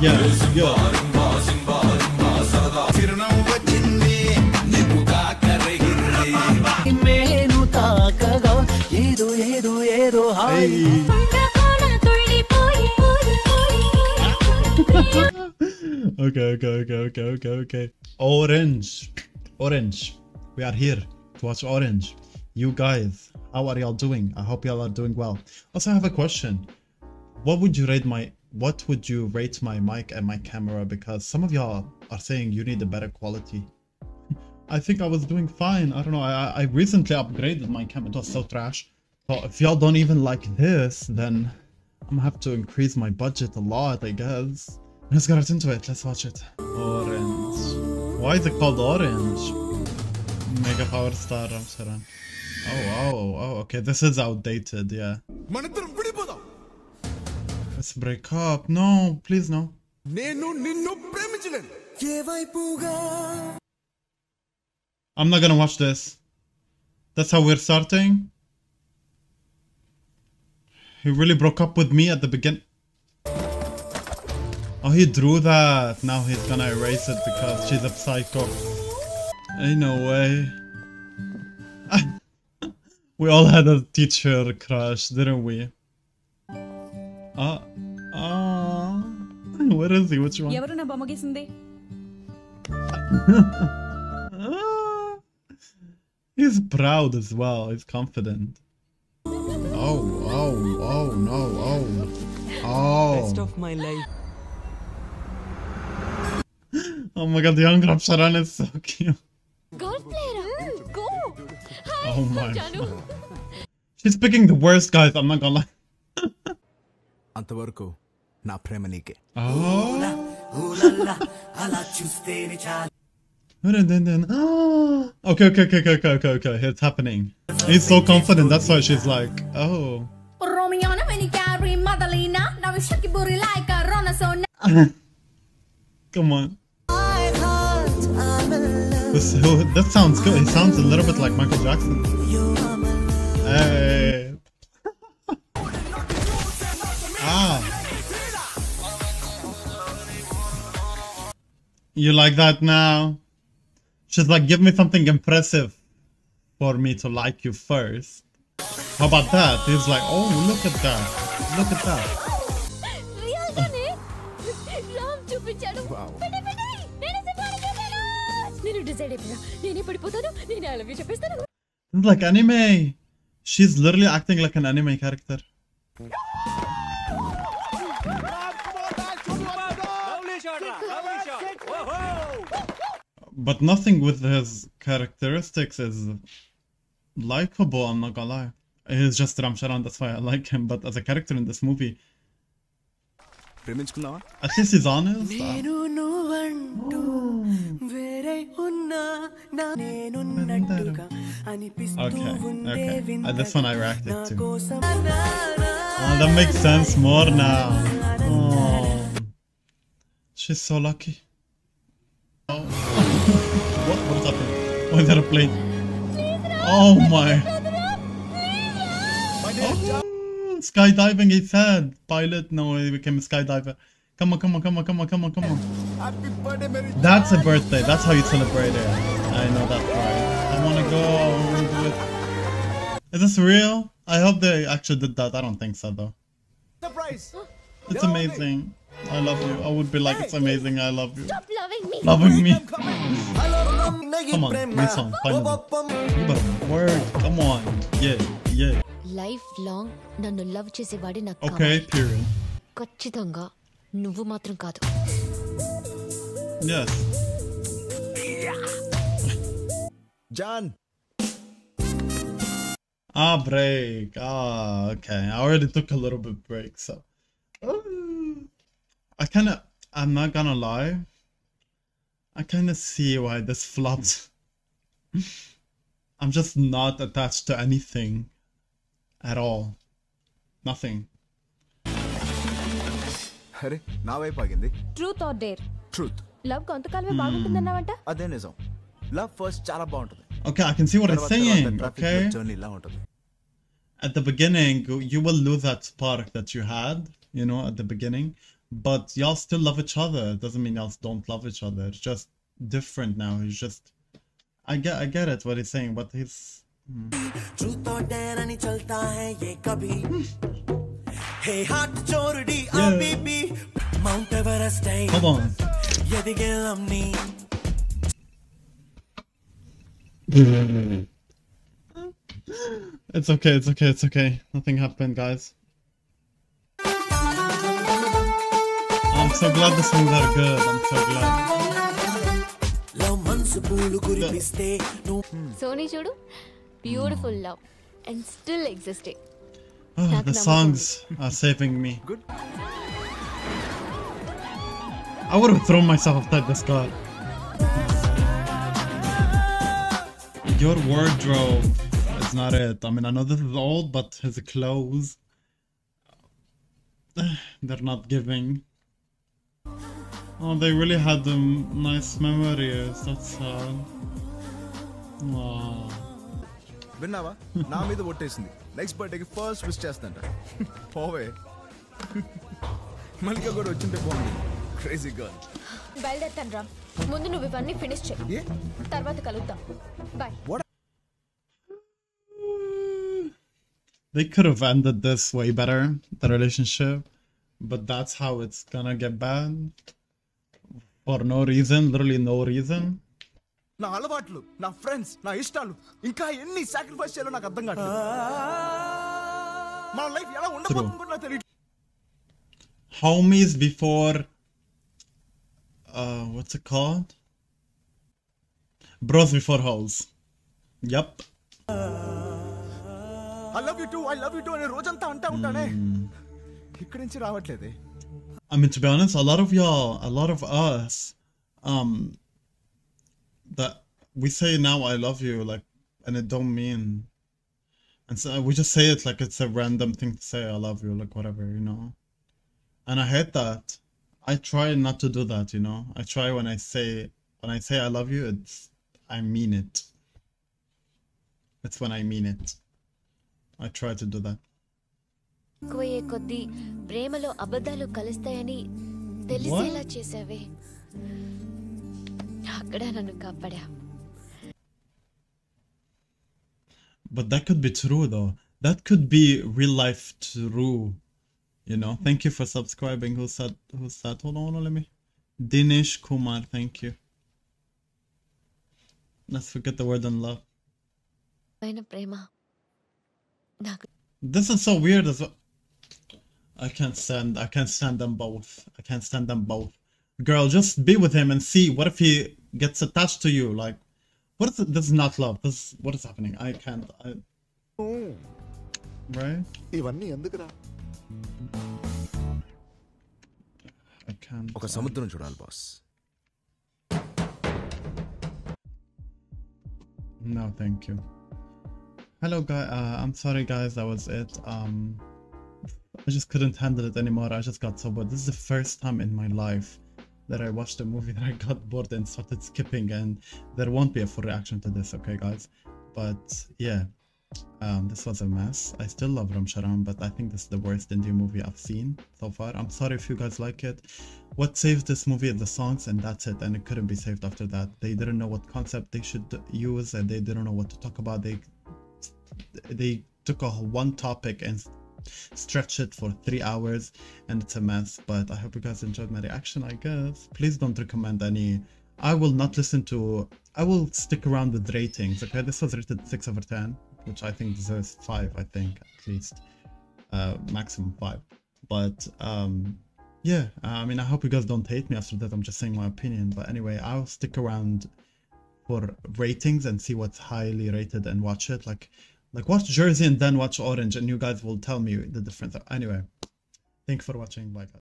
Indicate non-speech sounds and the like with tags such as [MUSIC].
Yeah, yo. మేను తాకగా ఏదో ఏదో ఏదో హాయి Hey. Okay, okay, okay, okay, okay, okay. Orange. Orange. We are here to watch Orange. You guys, how are y'all doing? I hope y'all are doing well. Also, I have a question. What would you rate my what would you rate my mic and my camera? Because some of y'all are saying you need a better quality. [LAUGHS] I think I was doing fine. I don't know. I I recently upgraded my camera. It was so trash. So if y'all don't even like this, then I'm gonna have to increase my budget a lot, I guess. Let's get into it. Let's watch it. Orange. Why is it called Orange? Mega Power Star Ram Charan. Oh, oh, oh, okay. This is outdated, yeah break up. No, please no. I'm not gonna watch this. That's how we're starting? He really broke up with me at the beginning. Oh, he drew that. Now he's gonna erase it because she's a psycho. Ain't no way. [LAUGHS] we all had a teacher crush, didn't we? Ah. [LAUGHS] what is he? What's wrong? [LAUGHS] He's proud as well. He's confident. Oh, oh, oh, no, oh. Oh. Best of my life. [LAUGHS] oh my god, the young Ram Charan is so cute. Golf player, go! Hi, oh my Janu. She's picking the worst guys, I'm not gonna lie. అంతవరకు నా ప్రేమ నీకే Oh. అలా చూస్తేనే చాలు Dun, dun, dun. Ah. Okay, okay, okay, okay, okay, okay, okay. It's happening. He's so confident, that's why she's like, oh. Romiona when you carry Madalena now you shake your booty like a Ronasona [LAUGHS] Come on. This, who- that sounds good. He sounds a little bit like Michael Jackson. Hey. You like that now? She's like, give me something impressive for me to like you first. How about that? He's like, oh, look at that. Look at that. Like anime. She's literally acting like an anime character. but nothing with his characteristics is likable, I'm not gonna lie. He's just Ramcharan. That's why I like him, but as a character in this movie, at least he's honest. Okay, okay. Uh, this one I reacted too. Oh, that makes sense more now. Oh. She's so lucky. What? What is happening? Why is there a plane? Oh my! Oh, skydiving is sad. Pilot, no, he became a skydiver. Come on, come on, come on, come on, come on, come on. That's a birthday. That's how you celebrate it. I know that right. I wanna go. I wanna do it. Is this real? I hope they actually did that. I don't think so though. Surprise! It's amazing. I love you. I would be like, it's amazing. I love you. Stop loving me Loving me. Come on, new song. Finally. You better word. Come on. Yeah, yeah. Life long నన్ను love చేసేవాడే నాకు Okay, కావాలి. period. ఖచ్చితంగా నువ్వు మాత్రం కాదు Yes. [LAUGHS] John Ah, break. Ah, okay. I already took a little bit break, so. Uh, I kind of. I'm not gonna lie. I kind of see why this flopped. I'm just not attached to anything at all. Nothing. అరే నా వైపు ఆగింది truth or dare truth love కొంతకాలమే బాగుంటుందన్నావంట అదే నిజం love first చాలా బాగుంటుంది Okay, I can see what it's saying. Okay. Journey ఇలా ఉంటుంది At the beginning, you will lose that spark that you had, you know, at the beginning. but y'all still love each other. It doesn't mean y'all don't love each other. It's just different now. It's just I get I get it what he's saying, but he's hmm. yeah. Hold on. [LAUGHS] it's okay, it's okay, it's okay. Nothing happened, guys. so glad the songs are good. I'm so glad. Sony Chudu, beautiful love and still existing. Oh, the songs are saving me. Good. I would have thrown myself off this car. Your wardrobe is not it. I mean, I know this is old, but his clothes, [SIGHS] they're not giving. Oh, they really had them nice memories. That's sad. Wow. విన్నావా నా మీద ఒట్టేసింది next బర్త్డేకి first wish చేస్తంట పోవే మల్లిక కూడా వచ్చింటే బాగుంది క్రేజీ గర్ల్ బయలుదేరుతాను రామ్ ముందు నువ్వు ఇవన్నీ ఫినిష్ చేయి ఏ తర్వాత కలుద్దాం bye They could have ended this way better, the relationship, but that's how it's gonna get bad. For no reason, literally no reason. నా అలవాట్లు నా ఫ్రెండ్స్ నా ఇష్టాలు ఇంకా ఎన్ని సాక్రిఫైస్ చేయాలో నాకు అర్థం కావట్లేదు మన లైఫ్ ఎలా ఉండబోతుంది కూడా నాకు తెలియదు Homies before. Uh, what's it called? Bros before hoes. Yup. I love you two I love you two అనే రోజంతా అంటా ఉంటానే ఇక్కడి నుంచి రావట్లేదే I mean, to be honest, a lot of y'all, a lot of us, um, that we say now I love you, like, and it don't mean, and so we just say it like it's a random thing to say I love you, like whatever, you know. And I hate that. I try not to do that, you know. I try when I say when I say I love you, it's I mean it. It's when I mean it. I try to do that. ఎక్కువయ్యే కొద్దీ ప్రేమలో అబద్ధాలు కలుస్తాయని తెలిసేలా చేసావే అక్కడ నన్ను కాపాడా But that could be true though. That could be real life true. You know. Thank you for subscribing. Who said who said hold on, hold on, let me Dinesh Kumar, thank you. Let's forget the word in love. పైన ప్రేమ నాకు This is so weird as well. I can't stand I can't stand them both. I can't stand them both. Girl, just be with him and see what if he gets attached to you. Like what is it? This is not love. This what is happening? I can't I right? ఇవన్నీ ఎందుకురా I can't ఒక సముద్రం చూడాలి boss No, thank you. Hello, guy. Uh, I'm sorry, guys. That was it. Um, I just couldn't handle it anymore. I just got so bored. This is the first time in my life that I watched a movie [LAUGHS] that I got bored and started skipping, and there won't be a full reaction to this, okay, guys? But yeah, um, this was a mess. I still love Ram Charan, but I think this is the worst Indian movie I've seen so far. I'm sorry if you guys like it. What saved this movie is the songs, and that's it. And it couldn't be saved after that. They didn't know what concept they should use, and they didn't know what to talk about. They they took a one topic and stretch it for three hours and it's a mess but i hope you guys enjoyed my reaction i guess. Please don't recommend any. I will not listen to i will stick around with ratings okay? This was rated 6 over 10 which i think deserves 5 i think at least uh maximum 5 but um yeah i mean i hope you guys don't hate me after that i'm just saying my opinion. But anyway i'll stick around for ratings and see what's highly rated and watch it. Like like watch jersey and then watch orange and you guys will tell me the difference. Anyway thank you for watching. Bye guys